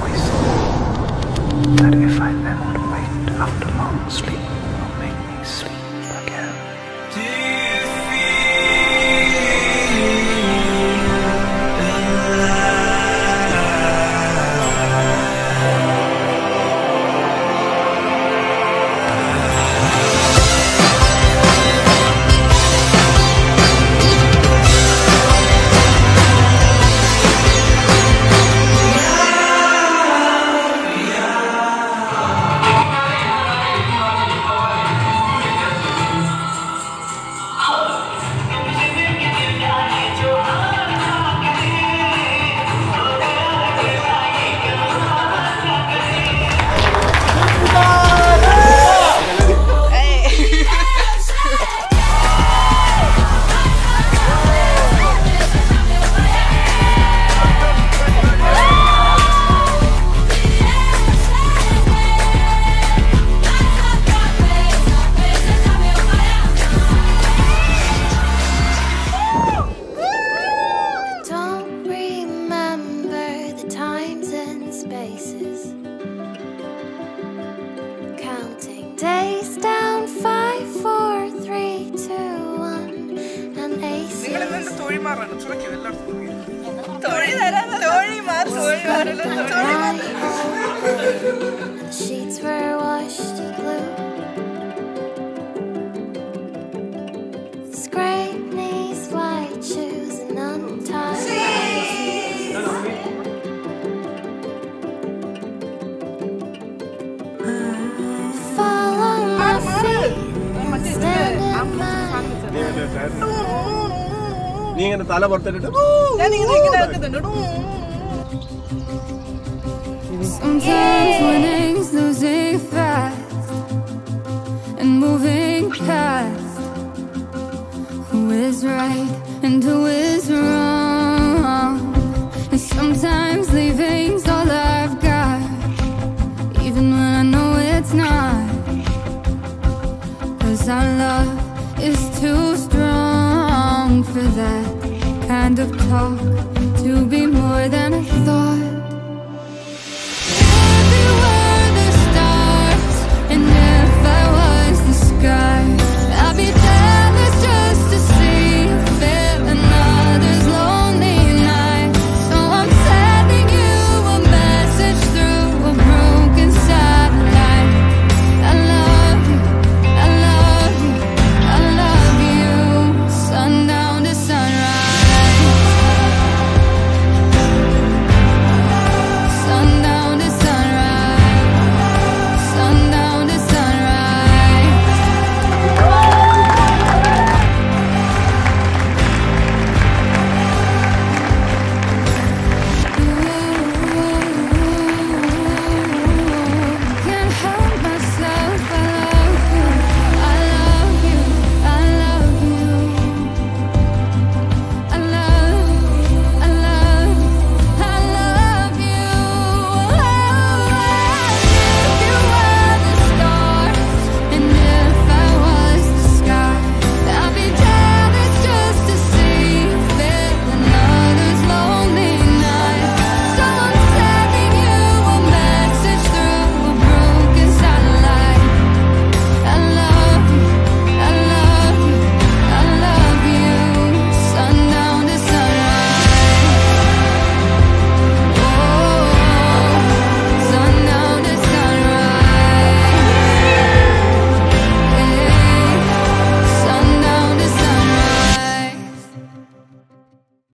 voice. That if I then wait after long sleep തോഴിമാറാണ് ചുറക്കി എല്ലായിടത്തും തോഴി തരാം തോഴിമാർ തോഴിമാരല്ല തോഴിമാർ The sheets were washed blue. Scraped knees, white shoes, and untied laces. Fall on my feet and stand in my നീ ഇങ്ങനെ തല പുറത്തിട്ട് ഞാനിങ്ങനെ ഇങ്ങനെ ആക്കുന്നുണ്ട് Sometimes winning's losing fast and moving past who is right and who is wrong. And sometimes leaving's all I've got, even when I know it's not. Cause our love is too strong for that kind of talk to be more than a thought.